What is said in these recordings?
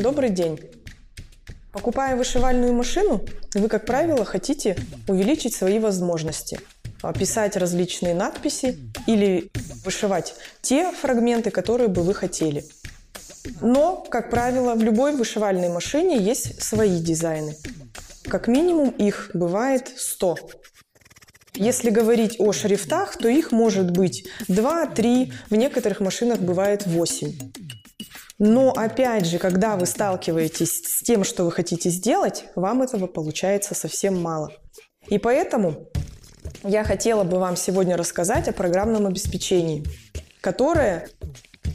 Добрый день! Покупая вышивальную машину, вы, как правило, хотите увеличить свои возможности, писать различные надписи или вышивать те фрагменты, которые бы вы хотели. Но, как правило, в любой вышивальной машине есть свои дизайны. Как минимум их бывает 100. Если говорить о шрифтах, то их может быть 2-3, в некоторых машинах бывает 8. Но опять же, когда вы сталкиваетесь с тем, что вы хотите сделать, вам этого получается совсем мало. И поэтому я хотела бы вам сегодня рассказать о программном обеспечении, которое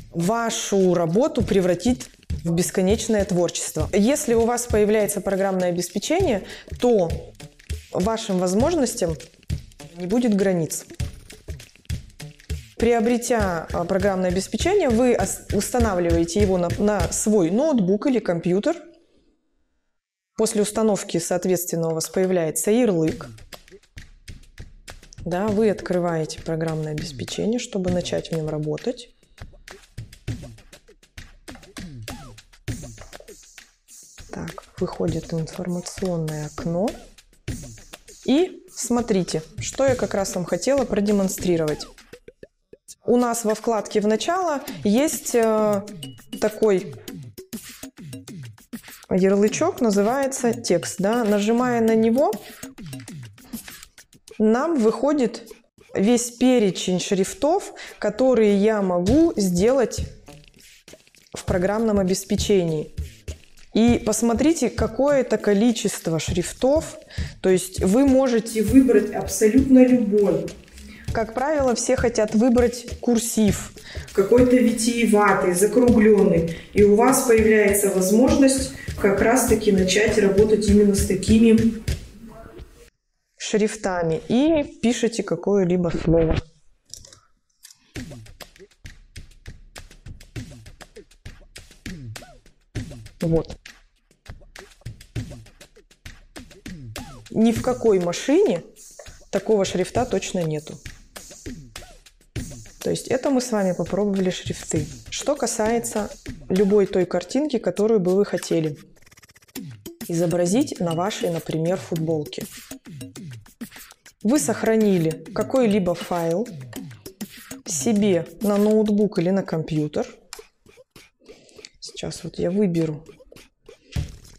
вашу работу превратит в бесконечное творчество. Если у вас появляется программное обеспечение, то вашим возможностям не будет границ. Приобретя а, программное обеспечение, вы устанавливаете его на, на свой ноутбук или компьютер. После установки, соответственно, у вас появляется ярлык. Да, вы открываете программное обеспечение, чтобы начать в нем работать. Так, выходит информационное окно. И смотрите, что я как раз вам хотела продемонстрировать. У нас во вкладке «В начало» есть э, такой ярлычок, называется «Текст». Да? Нажимая на него, нам выходит весь перечень шрифтов, которые я могу сделать в программном обеспечении. И посмотрите, какое это количество шрифтов. То есть вы можете выбрать абсолютно любой. Как правило, все хотят выбрать курсив. Какой-то витиеватый, закругленный. И у вас появляется возможность как раз-таки начать работать именно с такими шрифтами. И пишите какое-либо слово. Вот. Ни в какой машине такого шрифта точно нету. То есть это мы с вами попробовали шрифты. Что касается любой той картинки, которую бы вы хотели изобразить на вашей, например, футболке. Вы сохранили какой-либо файл себе на ноутбук или на компьютер. Сейчас вот я выберу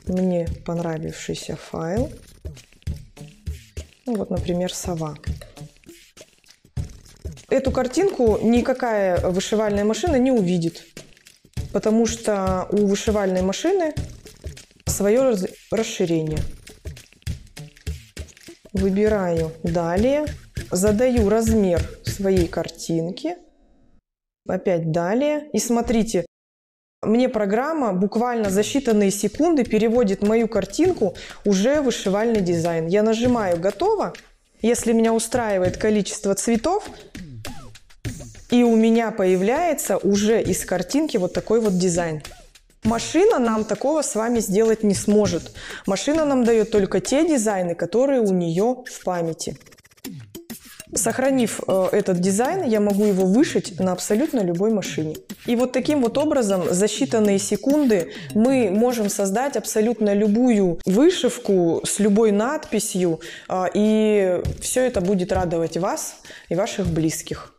мне понравившийся файл. Ну вот, например, сова. Эту картинку никакая вышивальная машина не увидит, потому что у вышивальной машины свое расширение. Выбираю «Далее», задаю размер своей картинки, опять «Далее». И смотрите, мне программа буквально за считанные секунды переводит мою картинку уже в вышивальный дизайн. Я нажимаю «Готово». Если меня устраивает количество цветов, и у меня появляется уже из картинки вот такой вот дизайн. Машина нам такого с вами сделать не сможет. Машина нам дает только те дизайны, которые у нее в памяти. Сохранив э, этот дизайн, я могу его вышить на абсолютно любой машине. И вот таким вот образом за считанные секунды мы можем создать абсолютно любую вышивку с любой надписью, э, и все это будет радовать вас и ваших близких.